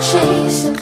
chasing